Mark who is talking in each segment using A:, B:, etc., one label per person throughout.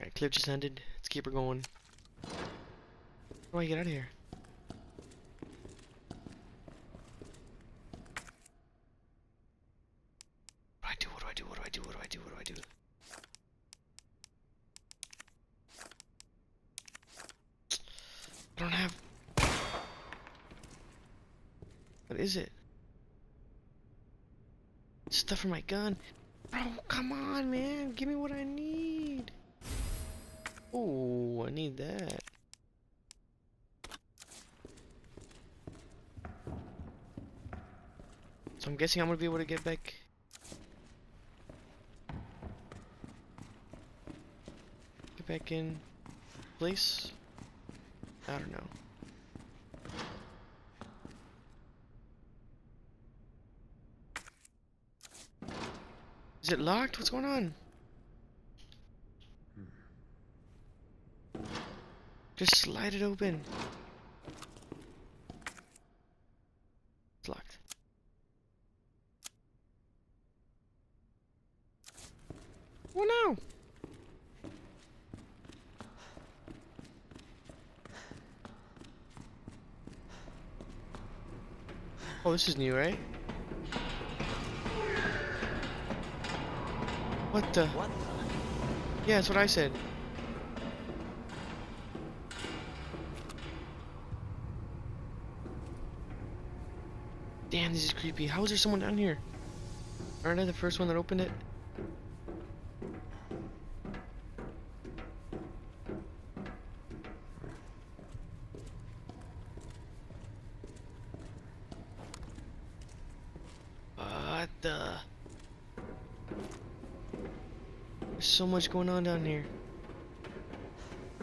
A: Alright, clip just ended. Let's keep her going. How do I get out of here? What do I do? What do I do? What do I do? What do I do? What do I do? I don't have. What is it? Stuff for my gun. Bro, come on, man. Give me what I need. Oh, I need that. So I'm guessing I'm gonna be able to get back. Get back in place? I don't know. Is it locked? What's going on? Just slide it open. It's locked. Oh no! Oh, this is new, right? What the?
B: What the?
A: Yeah, that's what I said. This is creepy. How is there someone down here? Aren't I the first one that opened it? What the? There's so much going on down here.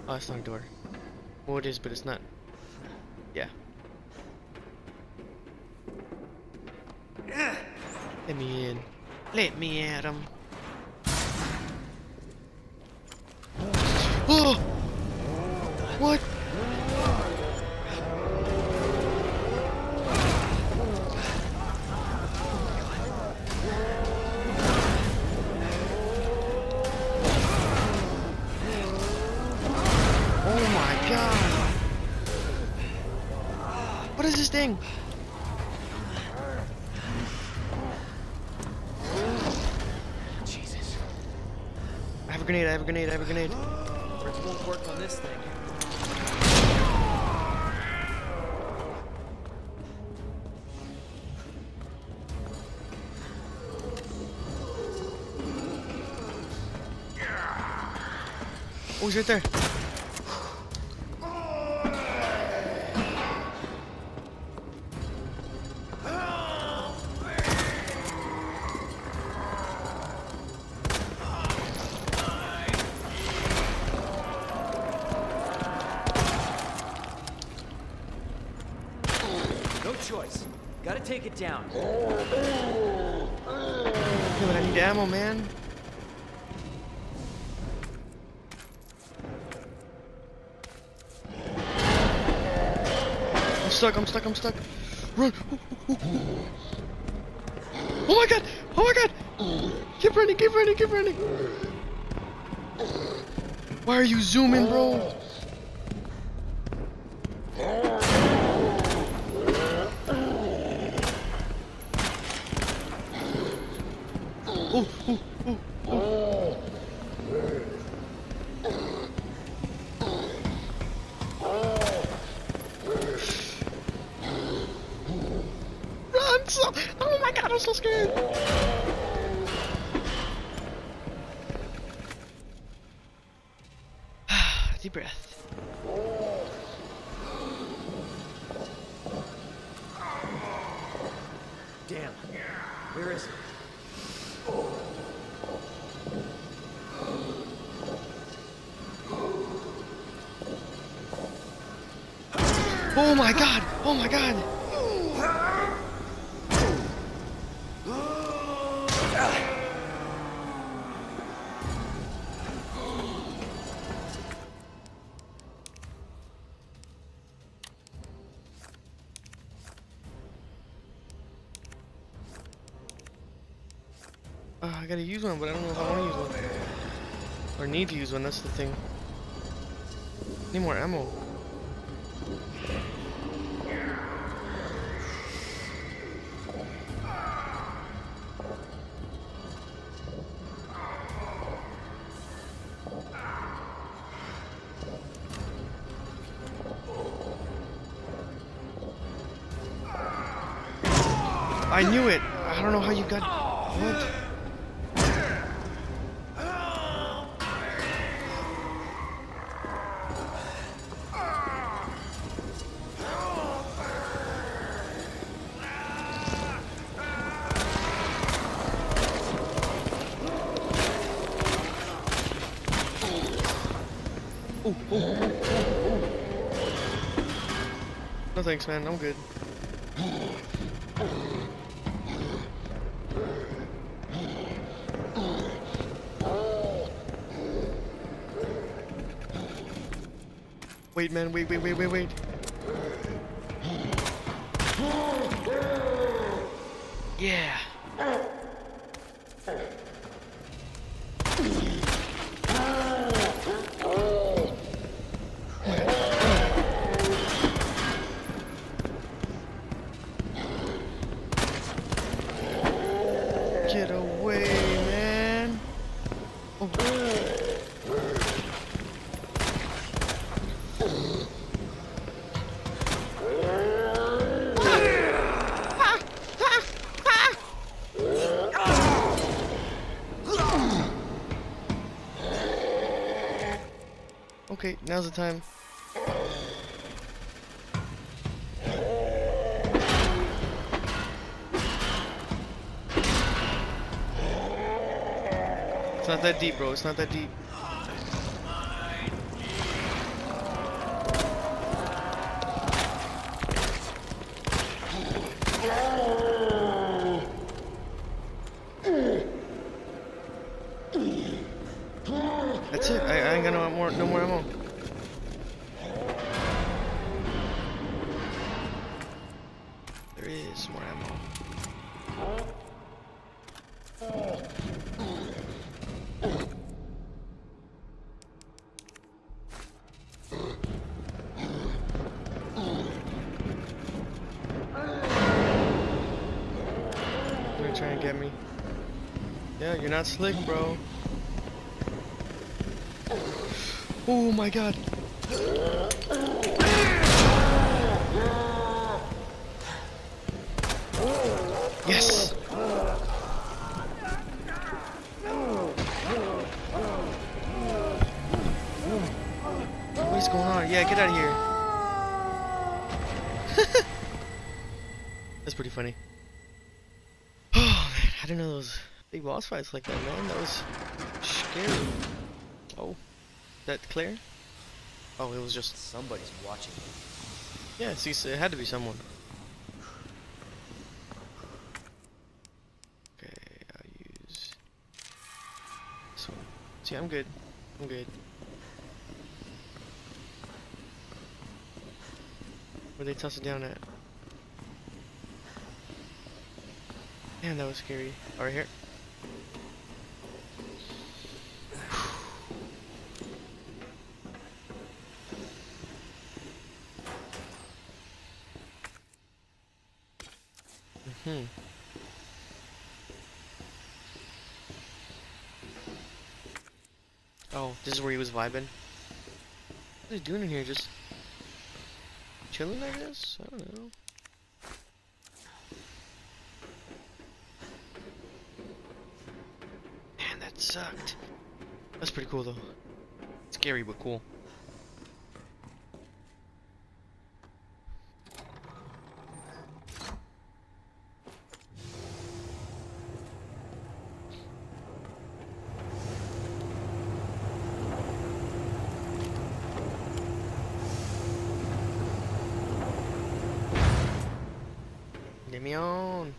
A: Oh, it's not a door. Well, it is, but it's not. Let me in. Let me at him. Oh! What? Oh, he's stuck, I'm stuck. Run! Oh my god! Oh my god! Keep running, keep running, keep running! Why are you zooming, bro? Oh, oh, oh, oh. Run! So oh my god, I'm so scared! Deep breath.
B: Damn. Where is it?
A: Oh my god! Oh my god! Uh, I gotta use one, but I don't know if I want to use one. Or need to use one, that's the thing. Need more ammo. I knew it! I don't know how you got... What? No thanks, man. I'm good. Man. Wait, wait, wait, wait, wait. Yeah. Get away, man. Oh. Okay, now's the time. It's not that deep, bro. It's not that deep. You're gonna get me. Yeah, you're not slick, bro. Oh my god. Yeah, get out of here. That's pretty funny. Oh man, I didn't know those big boss fights like that, man. That was scary. Oh, that Claire? Oh, it was just
B: Somebody's watching.
A: yeah. See, so it had to be someone. Okay, I'll use. So, see, I'm good. I'm good. Where they toss it down at? Man, that was scary. Oh, right here. Hmm. Oh, this is where he was vibing. What is he doing in here? Just chilling, I guess? I don't know. Man, that sucked. That's pretty cool, though. Scary, but cool. Leave me on.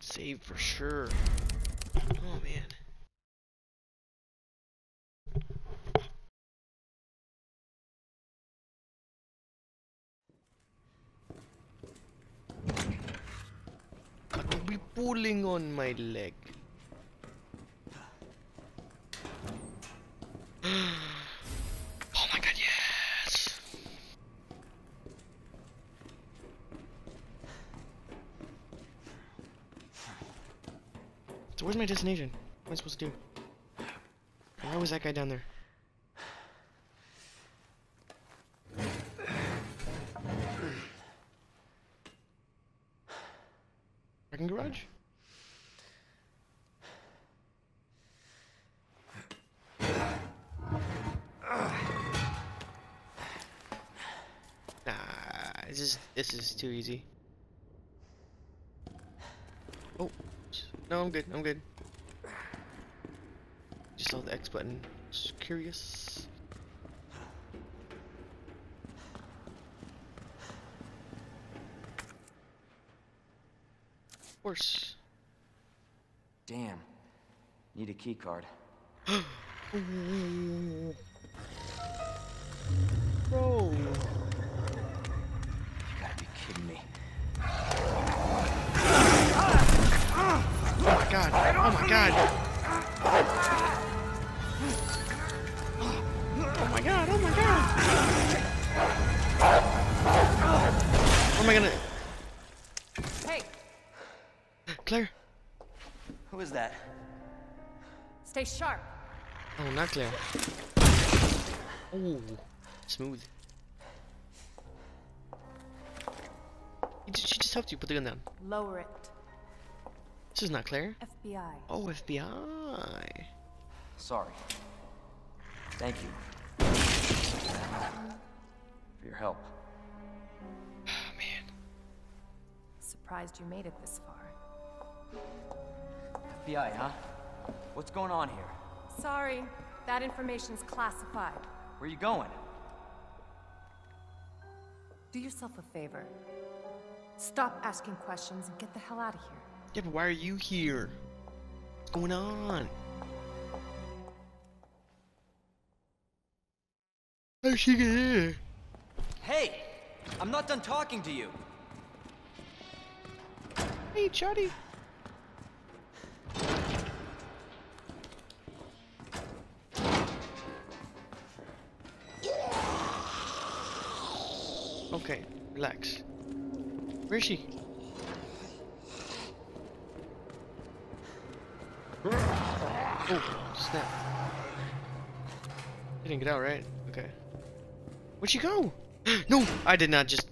A: Save for sure. Oh man. Got to be pulling on my leg. My destination? What am I supposed to do? Why was that guy down there? Parking garage? Nah, this is this is too easy. Oh, no, I'm good. I'm good. Just saw the X button. Just curious. Of course.
B: Damn. Need a key card.
A: god. Oh my god. Oh my god. What am I gonna.
C: Hey,
A: Claire.
B: Who is that?
C: stay sharp.
A: Oh, not Claire. Oh, smooth. He She just helped you put the gun down.
C: Lower it.
A: This is not clear.
C: FBI.
A: Oh, FBI.
B: Sorry. Thank you. For your help.
A: Oh, man.
C: Surprised you made it this far.
B: FBI, huh? What's going on here?
C: Sorry, that information's classified.
B: Where are you going?
C: Do yourself a favor. Stop asking questions and get the hell out of here.
A: Yeah, but why are you here? What's going on? How'd she get here?
B: Hey! I'm not done talking to you.
A: Hey, Chatty. Okay, relax. Where is she? Oh, snap. She didn't get out, right? Okay. Where'd she go? no, I did not just.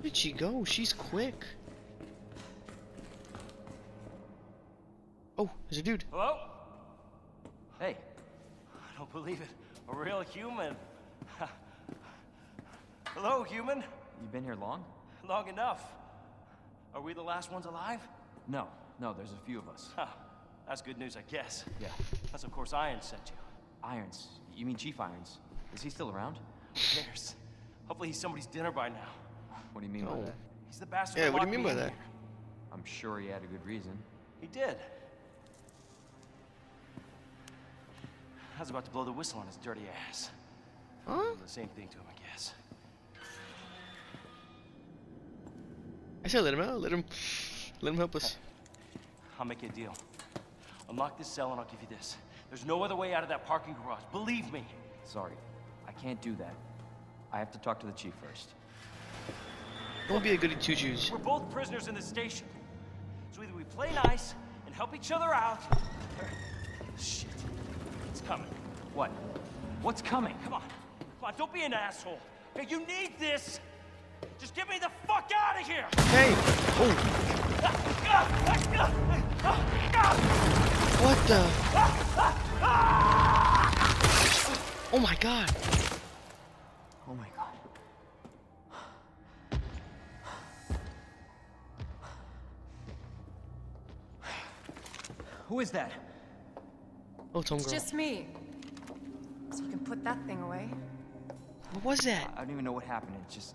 A: Where'd she go? She's quick. Oh, there's a dude.
D: Hello?
B: Hey,
D: I don't believe it. A real human. Hello, human.
B: you been here long?
D: Long enough. Are we the last ones alive?
B: No, no, there's a few of us.
D: Huh. That's good news, I guess.
B: Yeah.
D: That's of course Iron sent you.
B: Irons. You mean Chief Irons? Is he still around?
D: Who cares? Hopefully he's somebody's dinner by now.
B: What do you mean
A: Oh.
B: by that?
D: He's the bastard.
A: Yeah, what do you mean by that?
D: here.
B: I'm sure he had a good reason.
D: He did. I was about to blow the whistle on his dirty ass.
A: Huh?
D: The same thing to him, I
A: said let him out. Let him. Let him help us.
D: I'll make you a deal. Unlock this cell and I'll give you this. There's no other way out of that parking garage. Believe me.
B: Sorry, I can't do that. I have to talk to the chief first.
A: Don't be a goody two shoes.
D: We're both prisoners in this station. So either we play nice and help each other out, or... Shit. It's coming.
B: What? What's coming?
D: Come on. Come on, don't be an asshole. Hey, you need this. Just get me the fuck out of here.
A: Hey! Oh! What the? Oh my god!
B: Oh my god. Who is that?
A: Oh, it's homegirl.
C: Just me. So you can put that thing away.
A: What was that?
B: I don't even know what happened. It just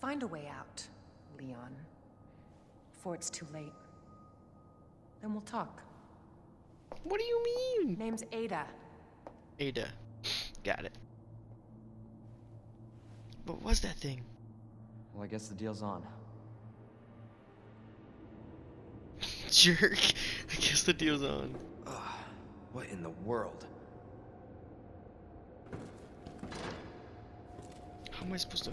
C: Find a way out, Leon. Before it's too late. Then we'll talk.
A: What do you mean?
C: Name's Ada.
A: Ada. Got it. What was that thing?
B: Well, I guess the deal's on.
A: Jerk. I guess the deal's on.
E: Ugh, what in the world?
A: How am I supposed to...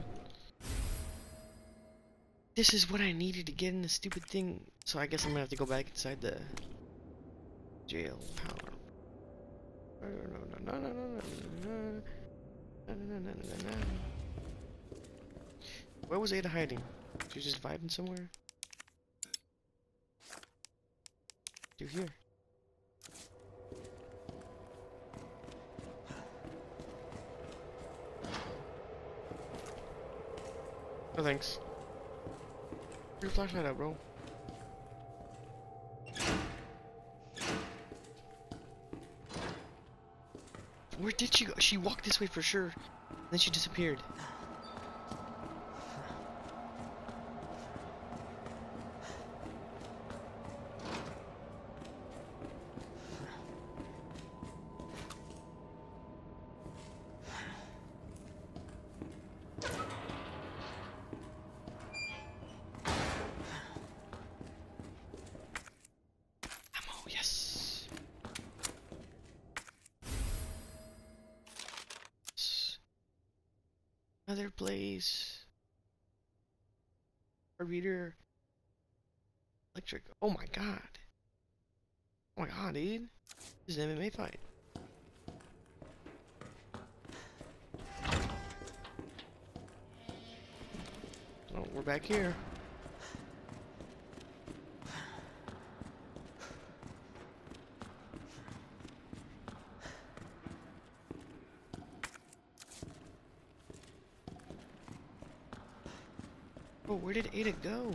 A: This is what I needed to get in the stupid thing. So I guess I'm gonna have to go back inside the jail. No. Where was Ada hiding? She was just vibing somewhere? Do here. Oh, thanks. Your flashlight out, bro. Where did she go? She walked this way for sure. Then she disappeared. Another place. A reader. Electric. Oh my god. Oh my god, dude. This is an MMA fight. Oh, we're back here. Way to go.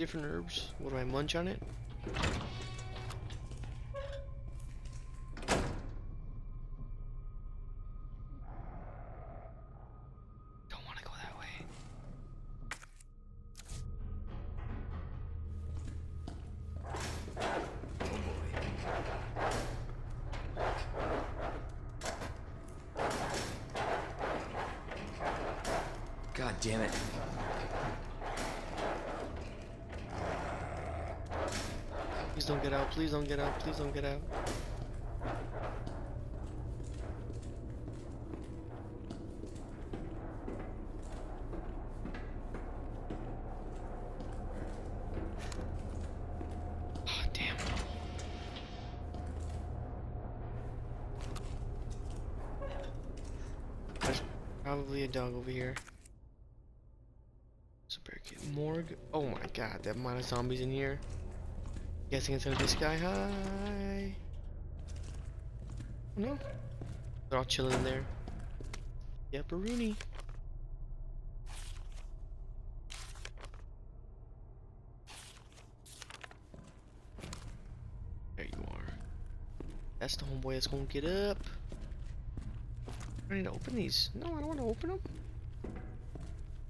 A: Different herbs. What do I munch on it? Don't want to go that way.
E: God damn it.
A: Please don't get out. Please don't get out. Please don't get out. Ah, damn. There's probably a dog over here. So morgue. Oh my god, that amount of zombies in here. Guessing it's gonna be sky high. No. They're all chilling there. Yeah, Baruni. There you are. That's the homeboy that's gonna get up. I need to open these. No, I don't want to open them.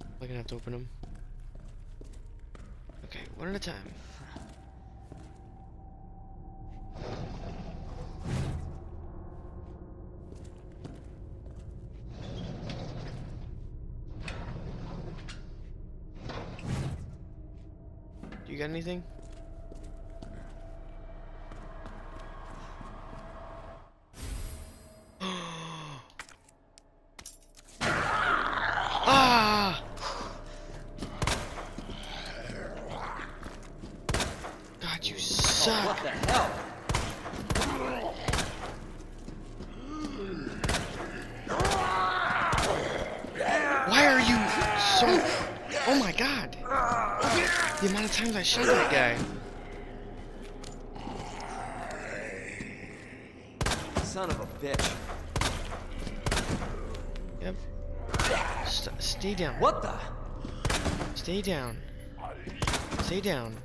A: I'm gonna have to open them. Okay, one at a time. Anything? ah! God, you
B: Oh,
A: suck.
B: what the hell?
A: Why are you so... Oh my god. The amount of times I shot that guy.
E: Son of a bitch.
A: Yep. St stay down.
B: What the?
A: Stay down. Stay down.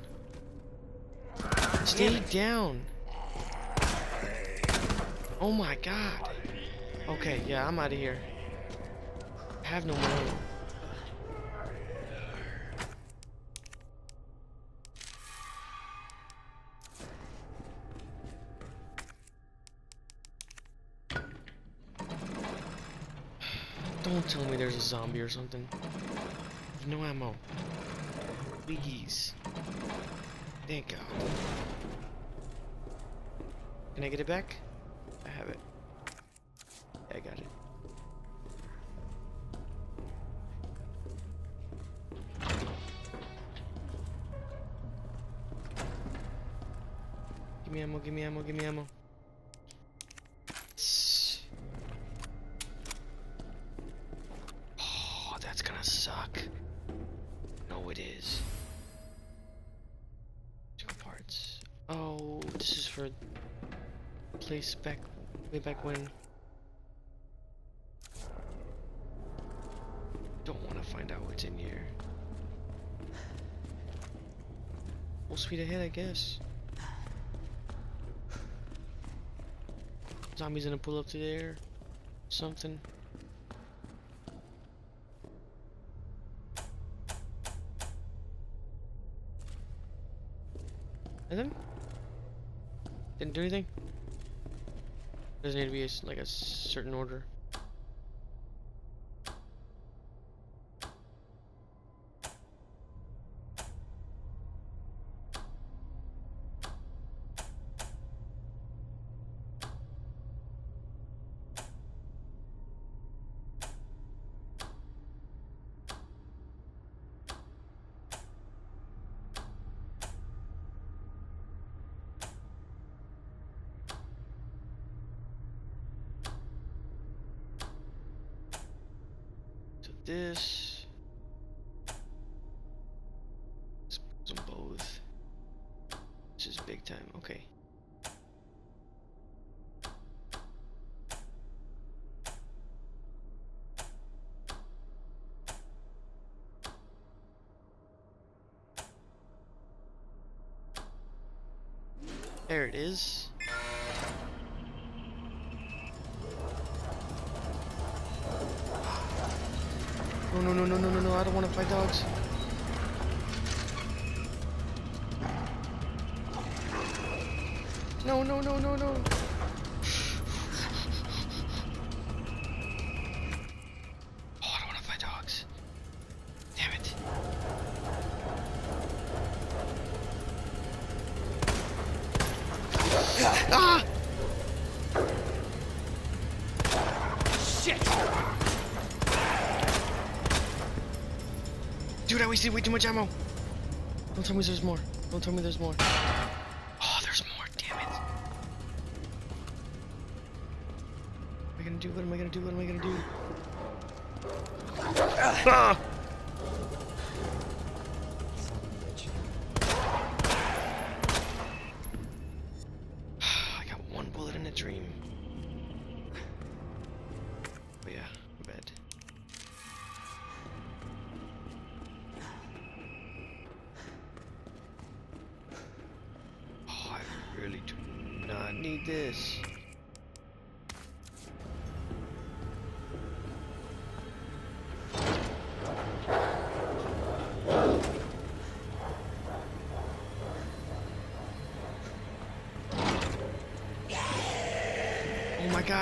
A: Stay down. Oh my god. Okay, yeah, I'm out of here. I have no more. Don't tell me there's a zombie or something. No ammo. Please. Thank God. Can I get it back? I have it. I got it. Give me ammo, give me ammo, give me ammo. Back way back when. Don't want to find out what's in here. Full speed ahead, I guess. Zombies gonna pull up to there. Something. Anything? Didn't do anything? Doesn't need to be a like a certain order. So this. Let's put them both. This is big time. Okay. There it is. I way too much ammo. Don't tell me there's more. Don't tell me there's more.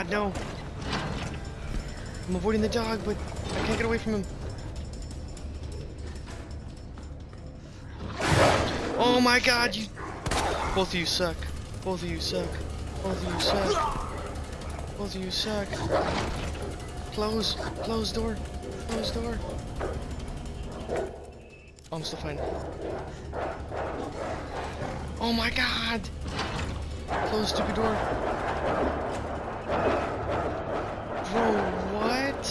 A: God, no. I'm avoiding the dog, but I can't get away from him. Oh my god, you... Both of you suck. Both of you suck. Both of you suck. Both of you suck. Close. Close door. Close door. Oh, I'm still fine. Oh my god! Close stupid door. Bro, what?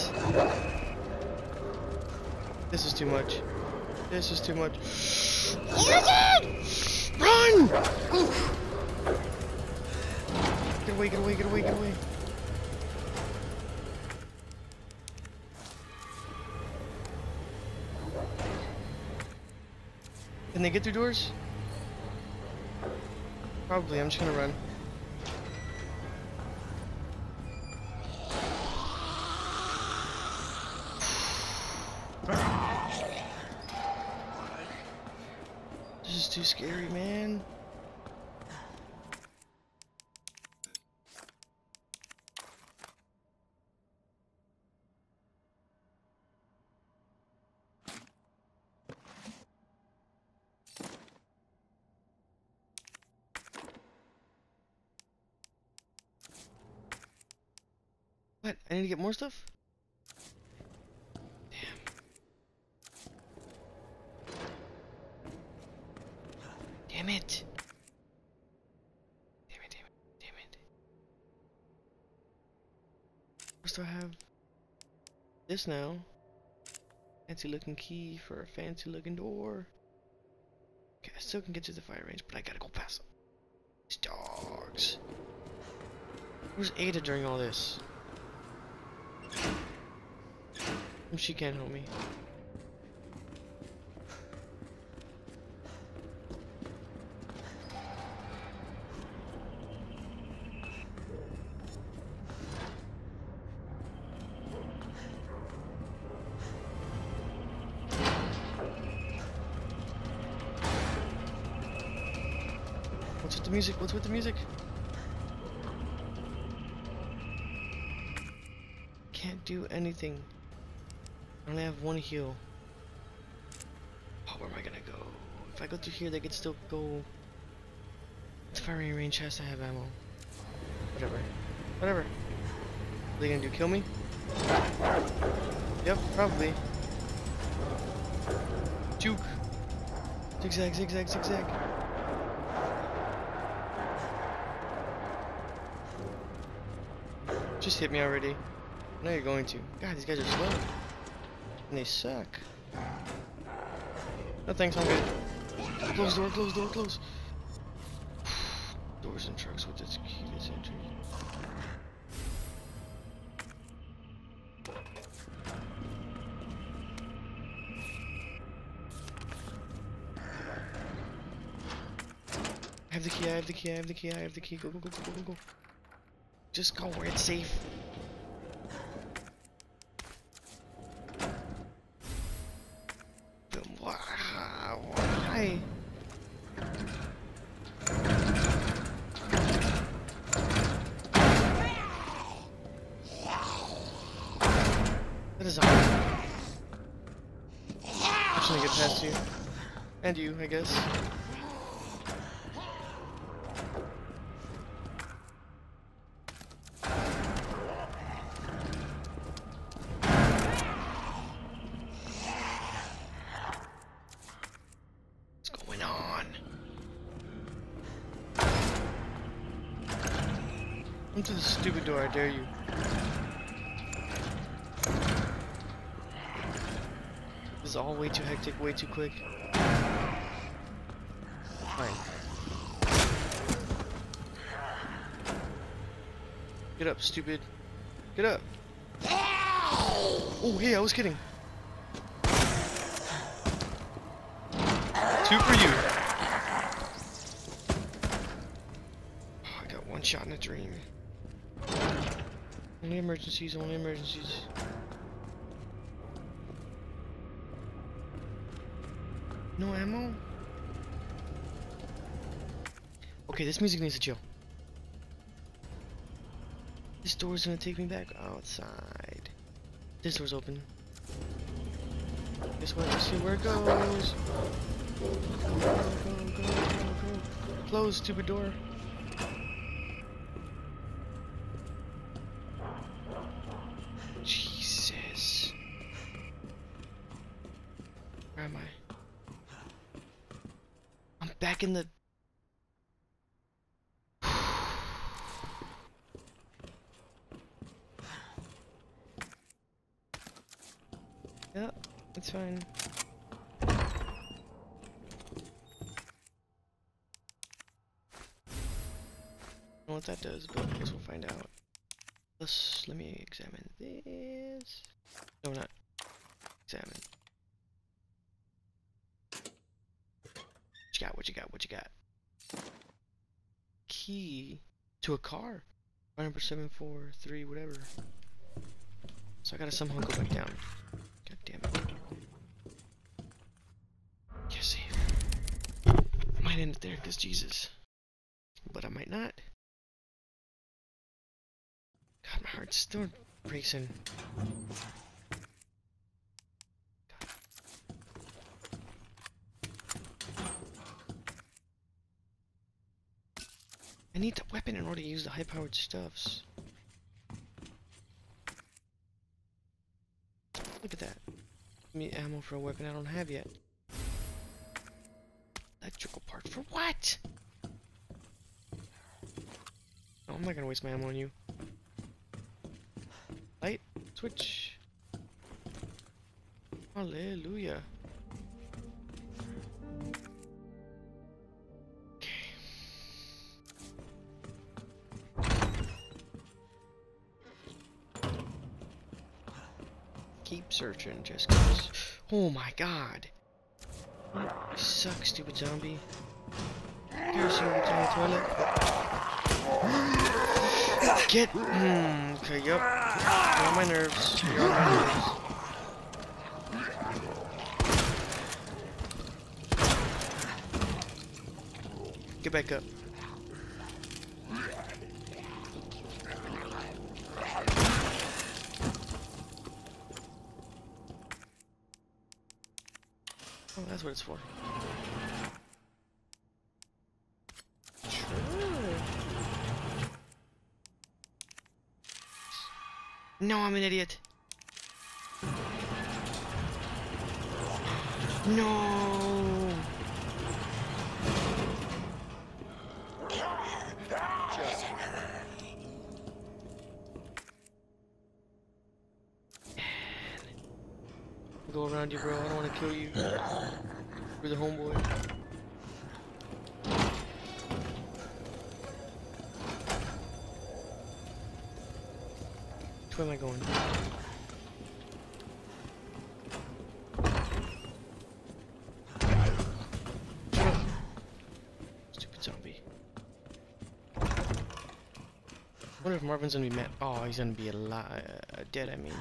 A: This is too much. This is too much. Run! Oof. Get away, get away, get away, get away. Can they get through doors? Probably, I'm just gonna run. I need to get more stuff? Damn. Damn it. Damn it, damn it, damn it. First I have this now. Fancy looking key for a fancy looking door. Okay, I still can get to the fire range, but I gotta go past them. These dogs. Where's Ada during all this? She can't help me. What's with the music? What's with the music? Can't do anything. One heal. Oh, where am I gonna go? If I go through here, they could still go. The firing range has to have ammo. Whatever. Whatever. What are they gonna do? Kill me? Yep, probably. Juke. Zigzag, zigzag, zigzag. Just hit me already. No, you're going to. God, these guys are slow. They suck. No thanks, I'm good. Close door, close door, close. Doors and trucks with its keyless entry. I have the key, I have the key, I have the key, I have the key. Go, go, go, go, go, go. Just go where it's safe. And you, I guess. What's going on? Come to the stupid door, I dare you. This is all way too hectic, way too quick. Get up, stupid. Get up. Oh, hey, I was kidding. Two for you. Oh, I got one shot in a dream. Only emergencies, only emergencies. No ammo? Okay, this music needs to chill. This door's gonna take me back outside. This door's open. Guess what? Let's see where it goes. Go, go, go. Close, stupid door. Jesus. Where am I? I'm back in the. yeah, it's fine. But I guess we'll find out. Let's let me examine this. No, not examine. What you got? What you got? What you got? Key to a car. Phone number seven four three whatever. So I gotta somehow go back down. God damn it. Save. I might end it there, cause Jesus. But I might not. God, my heart's still racing. I need the weapon in order to use the high-powered stuffs. Look at that. Give me ammo for a weapon I don't have yet. Electrical part for what? No, I'm not gonna waste my ammo on you. Switch. Hallelujah. Keep searching just 'cause. Oh my god. You suck, stupid zombie. On the toilet. Get. Hmm. Okay. Yep. You're on my nerves. You're on my nerves. Get back up. Oh, that's what it's for. No, I'm an idiot. No. Go around you, bro. I don't want to kill you. You're the homeboy. Am I going? Stupid zombie. wonder if Marvin's gonna be mad. Oh, he's gonna be alive. Uh, dead, I mean.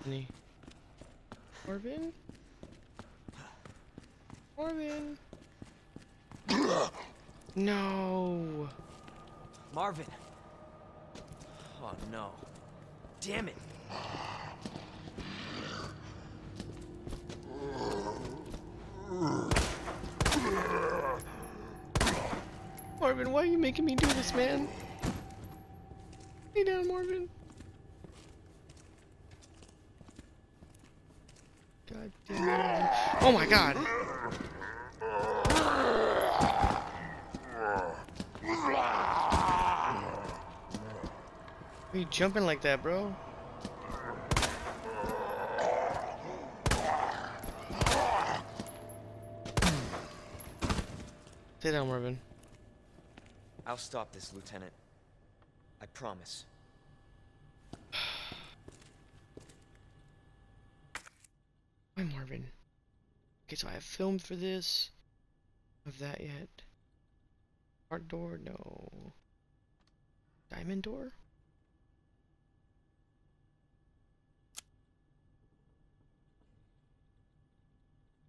A: Isn't he? Marvin? Marvin? no.
E: Marvin. Oh no. Damn it.
A: Marvin, why are you making me do this, man? Lay down, Marvin. God damn it. Oh my god. Why are you jumping like that, bro? Stay down, Marvin.
E: I'll stop this, Lieutenant. I promise.
A: Why Marvin? Okay, so I have filmed for this. Of that yet? Hard door? No. Diamond door?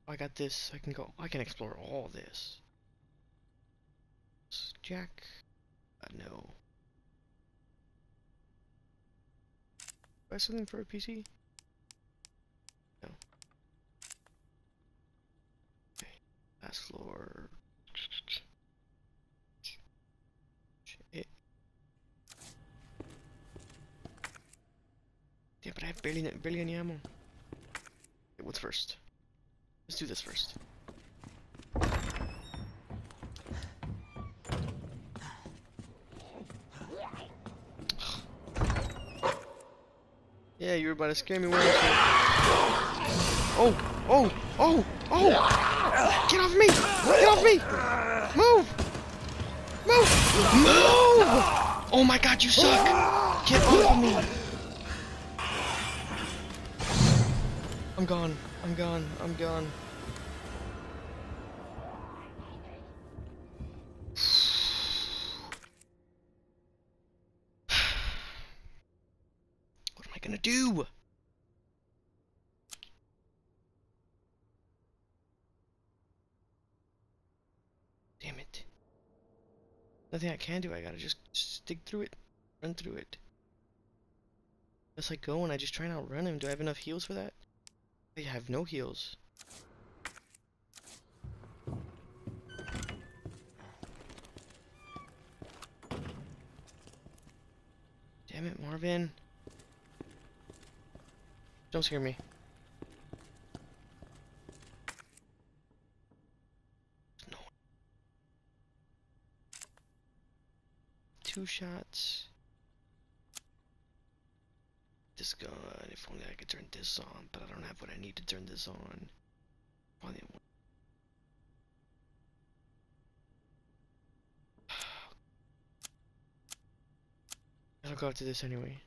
A: I got this. I can go. I can explore all this. Jack? Uh, no. Buy something for a PC? No. last floor. Shit. Yeah, but I have barely barely any ammo. Okay, what's first? Let's do this first. Yeah, you were about to scare me? Oh, oh, oh, oh! Get off me! Get off me! Move! Move! Move! Oh my god, you suck! Get off of me! I'm gone. I'm gone. I'm gone. What am I gonna do? Damn it. Nothing I can do, I gotta just stick through it. Run through it. Unless I go and I just try and outrun him. Do I have enough heals for that? I have no heals. Damn it, Marvin. Don't scare me. No. Two shots. This gun, if only I could turn this on, but I don't have what I need to turn this on. Probably I'll go after this anyway.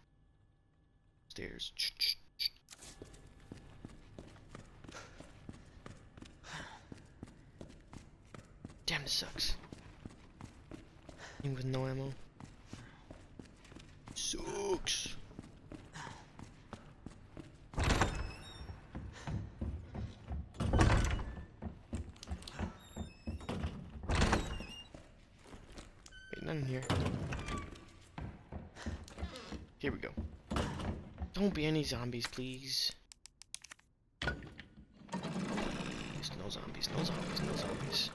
A: Stairs. Damn, this sucks. With no ammo. Sucks. In here. Here we go. Don't be any zombies, please. Please, No zombies, no zombies, no zombies.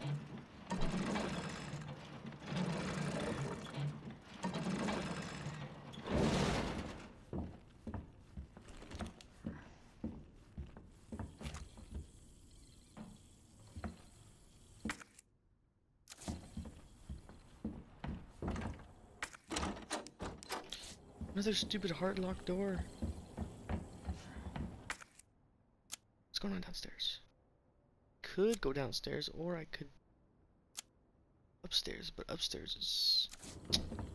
A: Another stupid heart locked door. What's going on downstairs? Could go downstairs, or I could upstairs, but upstairs is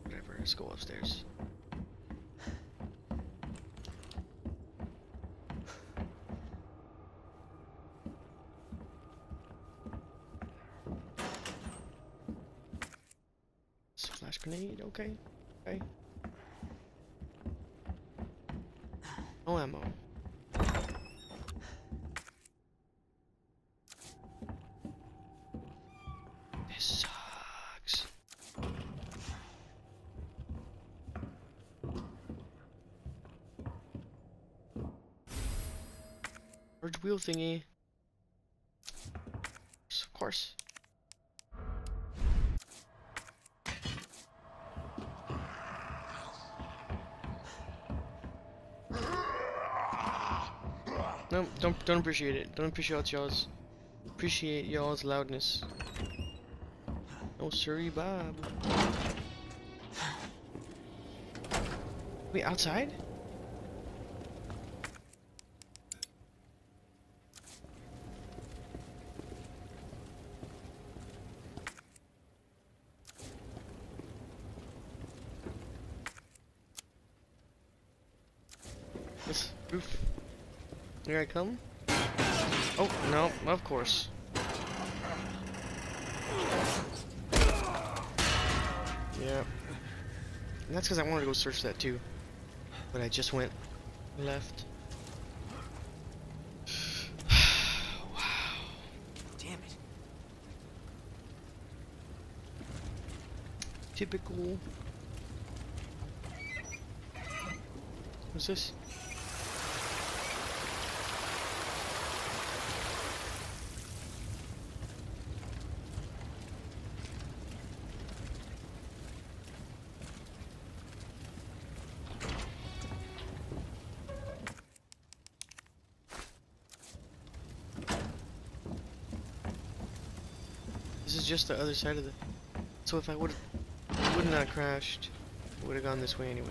A: whatever. Let's go upstairs. Flash grenade, okay, okay. No ammo. This sucks. Large wheel thingy. Of course. No, don't don't appreciate it. Don't appreciate y'all's appreciate y'all's loudness. No sorry, Bob. Wait, outside? This roof. Here I come. Oh, no, of course. Yeah. And that's because I wanted to go search that too. But I just went left. wow.
E: Damn it.
A: Typical. What's this? Just the other side of the. So if I would have would not have crashed, would have gone this way anyway.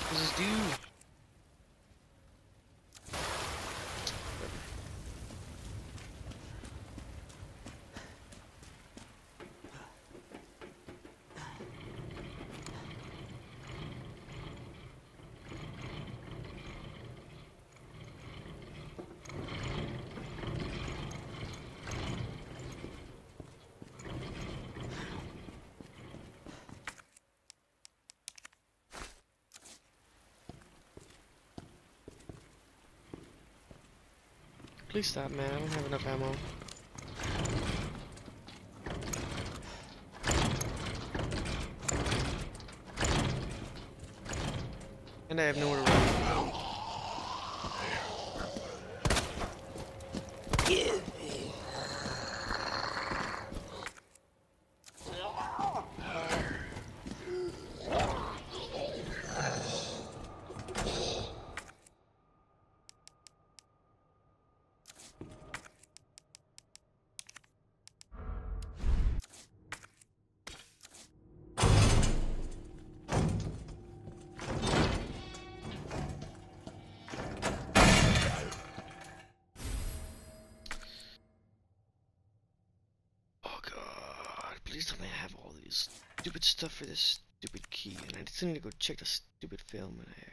A: What does this do? Please stop, man. I don't have enough ammo. And I have nowhere to run. Stuff for this stupid key, and I just need to go check the stupid film in there.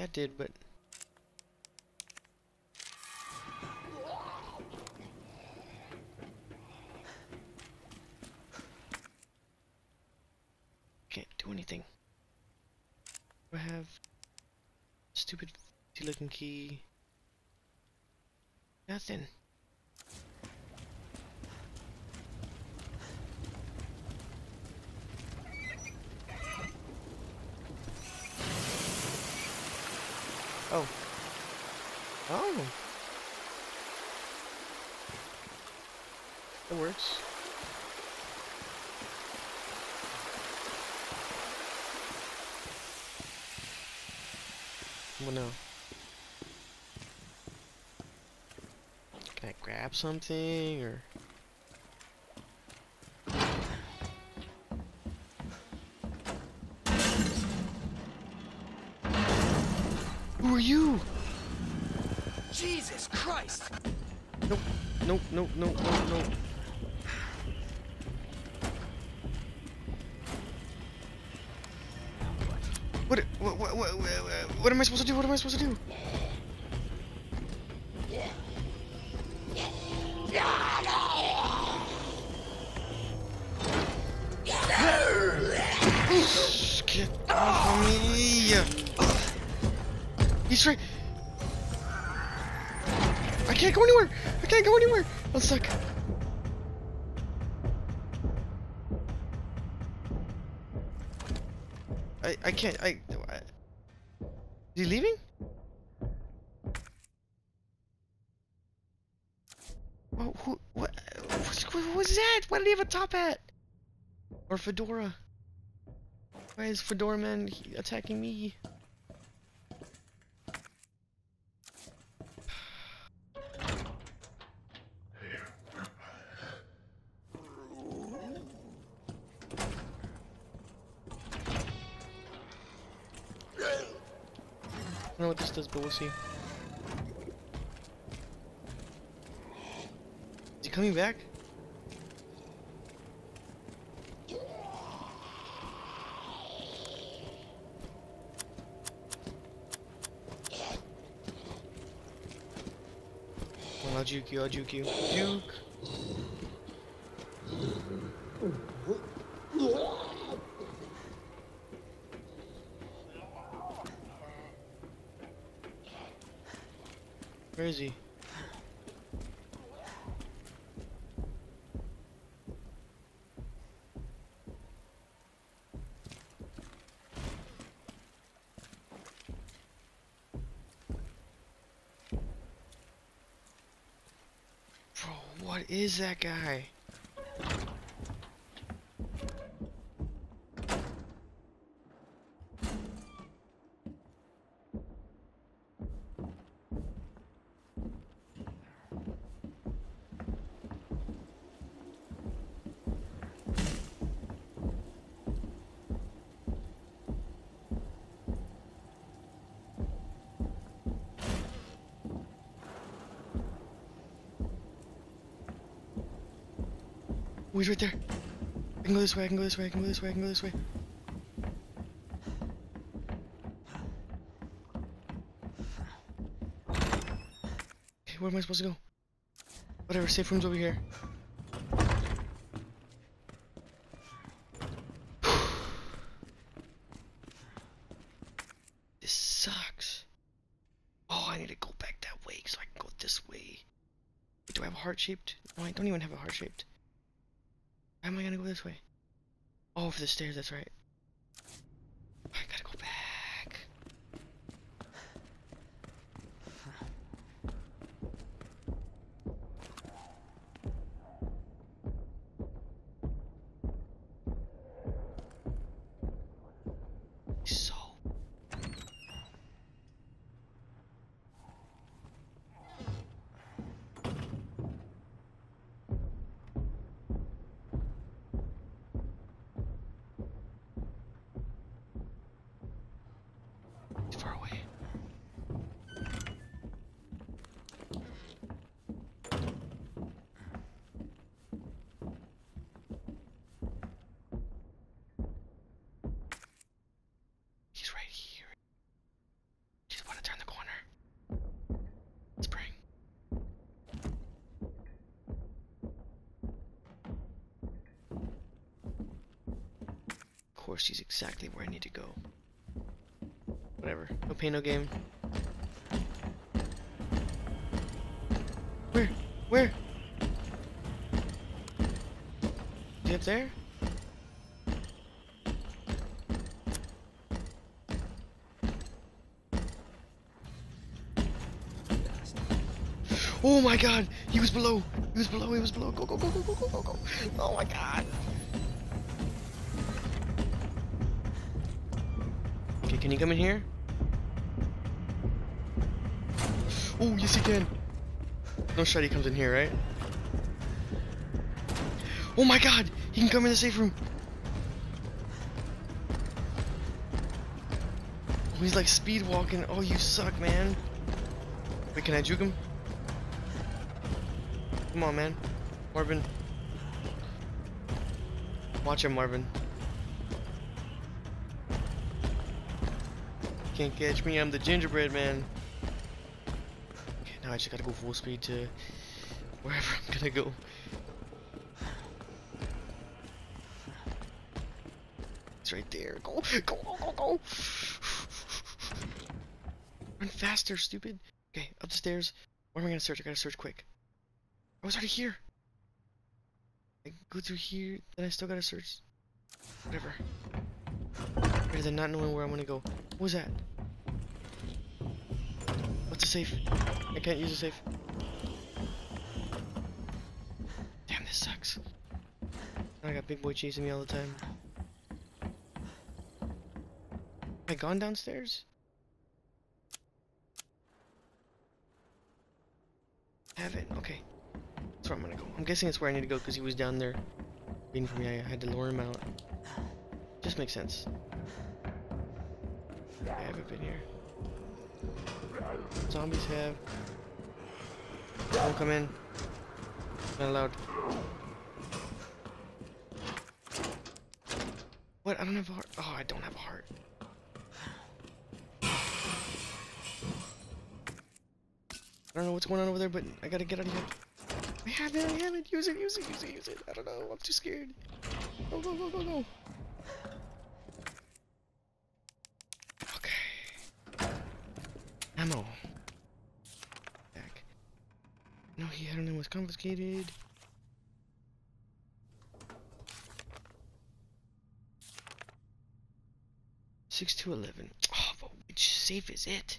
A: That did, but Can't do anything. Do I have stupid looking key? Nothing. Oh. Oh. It works. Well, no. Can I grab something or? Who are you?
E: Jesus Christ!
A: Nope, nope, nope, nope, nope, nope. What, what, what, what, what, what am I supposed to do? What am I supposed to do? Can't. I. I is he leaving? Who? What? What's, what was that? Why did he have a top hat? Or fedora? Why is fedora man attacking me? was he? Is he coming back? Well, I'll juke you, I'll juke you. Duke! Is that guy? He's right there. I can go this way, I can go this way, I can go this way, I can go this way. Okay, where am I supposed to go? Whatever, safe room's over here. this sucks. Oh, I need to go back that way so I can go this way. Do I have a heart-shaped? No, I don't even have a heart-shaped. How am I gonna go this way? Oh, for the stairs, that's right. I gotta go back. So. He's far away. He's right here. Just want to turn the corner. Spring. Of course, he's exactly where I need to go. Whatever. No pain, no game. Where? Where? Is he up there? Oh my god! He was below! He was below, he was below. Go, go, go, go, go, go, go, go. Oh my god! Okay, can you come in here? Oh, yes he can. No shot he comes in here, right? Oh my god! He can come in the safe room! Oh, he's like speed walking. Oh, you suck, man. Wait, can I juke him? Come on, man. Marvin. Watch him, Marvin. Can't catch me, I'm the gingerbread man. I just gotta go full speed to wherever I'm gonna go. It's right there. Go, go, go, go, go! Run faster, stupid. Okay, up the stairs. Where am I gonna search? I gotta search quick. Oh, I was already here. I go through here, then I still gotta search. Whatever. Better than not knowing where I'm gonna go. What was that? What's a safe? I can't use a safe. Damn, this sucks. I got big boy chasing me all the time. Have I gone downstairs? Haven't. Okay. That's where I'm gonna go. I'm guessing it's where I need to go because he was down there waiting for me. I had to lure him out. Just makes sense. I haven't been here. Zombies have. Don't come in. Not allowed. What? I don't have a heart. Oh, I don't have a heart. I don't know what's going on over there, but I gotta get out of here. I have it, I have it. Use it, use it, use it, use it. I don't know. I'm too scared. Go, go, go, go, go. Okay. Ammo. Back. No, he had it was confiscated. Six to eleven. Oh, but which safe is it?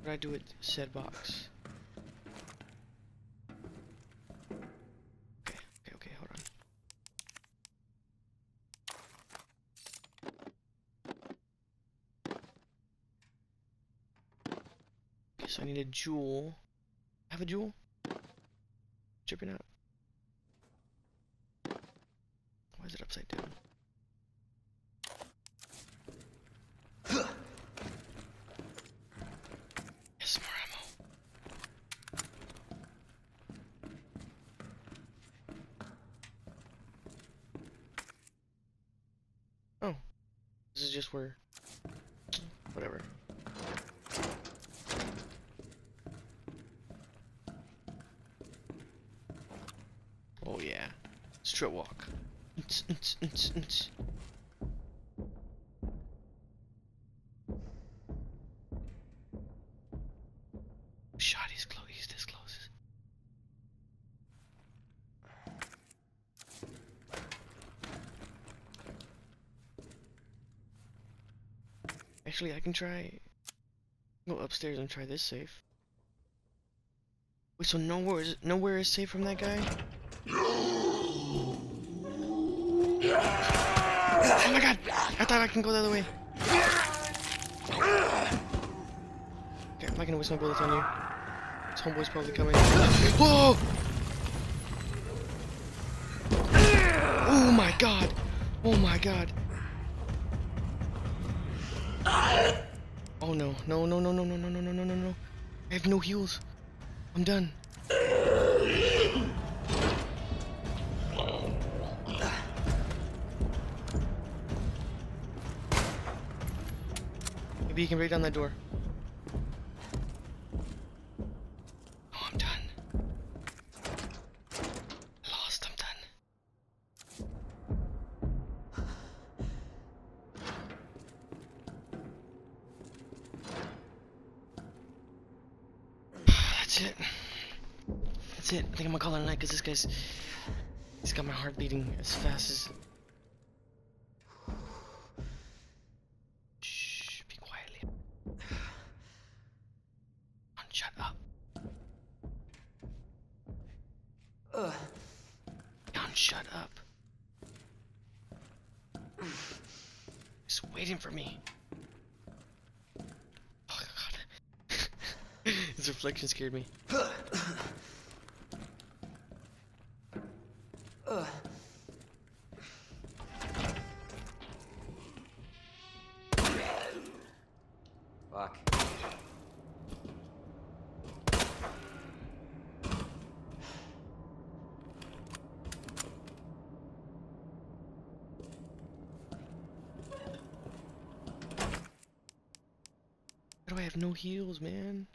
A: What I do with said box? a jewel. Have a jewel? Actually, I can try. Go upstairs and try this safe. Wait, so nowhere is nowhere is safe from that guy? Oh my god! I thought I can go the other way. Okay, I'm not gonna waste my bullets on you. This homeboy's probably coming. Whoa! Oh my god! Oh my god! Oh no, no, no, no, no, no, no, no, no, no, no, no. I have no heals. I'm done. Maybe you can break down that door. Oh, I'm done. Lost, I'm done. That's it. That's it. I think I'm gonna call it a night because this guy's. He's got my heart beating as fast as. Shh, be quietly. Shut up. Shut up. He's waiting for me. Oh god. His reflection scared me.
B: Fuck.
A: Why do I have no heals, man?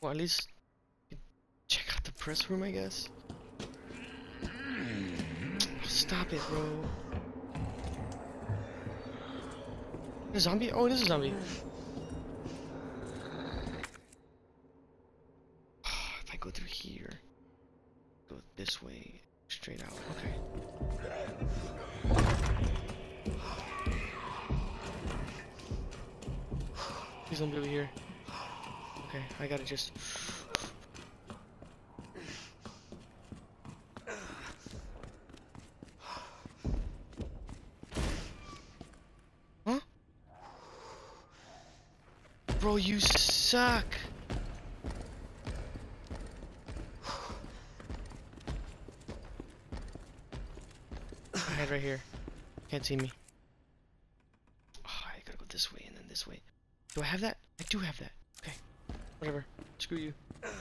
A: Well, at least check out the press room, I guess. Stop it, bro. A zombie? Oh, it is a zombie. if I go through here, go this way, straight out. Okay. Please don't be over here. Okay, I gotta just. Bro, you suck. I had right here. Can't see me. Oh, I gotta go this way and then this way. Do I have that? I do have that. Okay. Whatever. Screw you.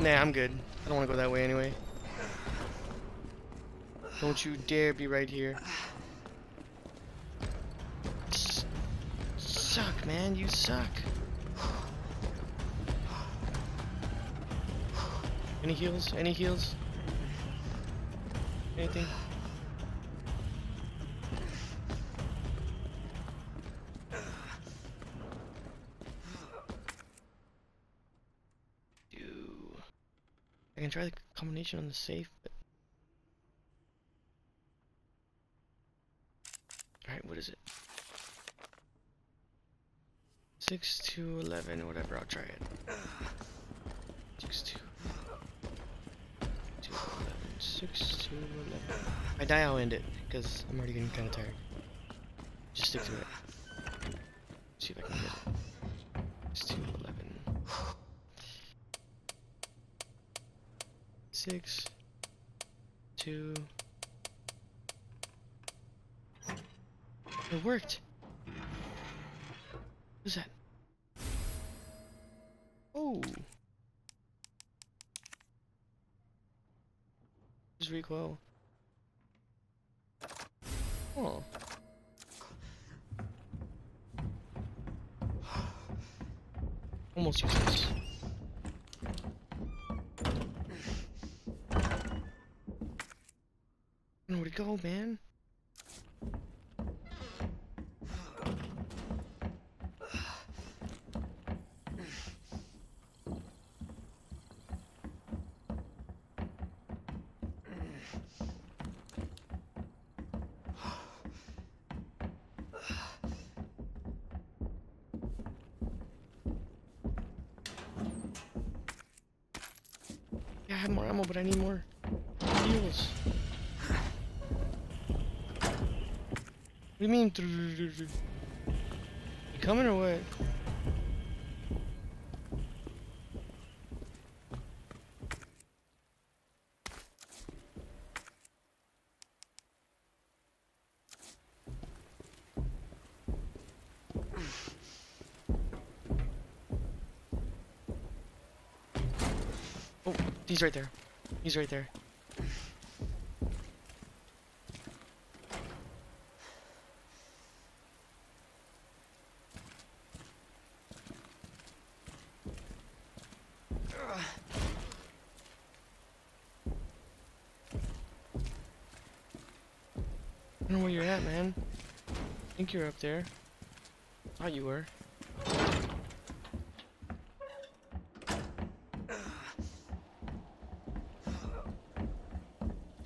A: Nah, I'm good. I don't want to go that way anyway. Don't you dare be right here. S suck, man. You suck. Any heals? Any heals? Anything? Do I can try the combination on the safe, but Alright, what is it? 6 11, whatever, I'll try it. 6 2 11. 6 to 11. If I die, I'll end it, because I'm already getting kind of tired. Just stick to it. See if I can get it. 6 to 11. 6 2 It worked. Who's that? Oh. Just recoil. Oh. Almost useless. I know where to go, man. Yeah, I have more ammo, but I need more heals. What do you mean? You coming or what? Oh, he's right there. He's right there. I don't know where you're at, man. I think you're up there. Thought you were.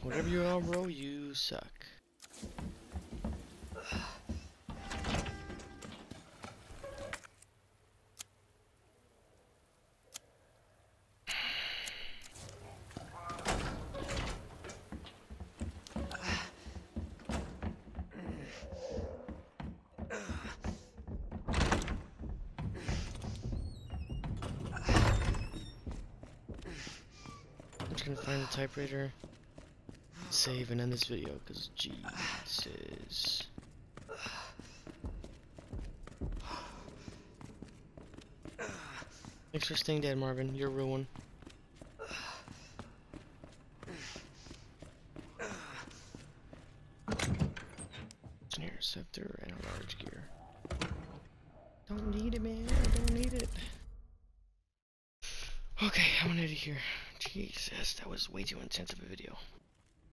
A: Whatever you are, bro, you suck. I'm just gonna find the typewriter, save, and end this video, because Jesus. Thanks for staying dead, Marvin. You're a.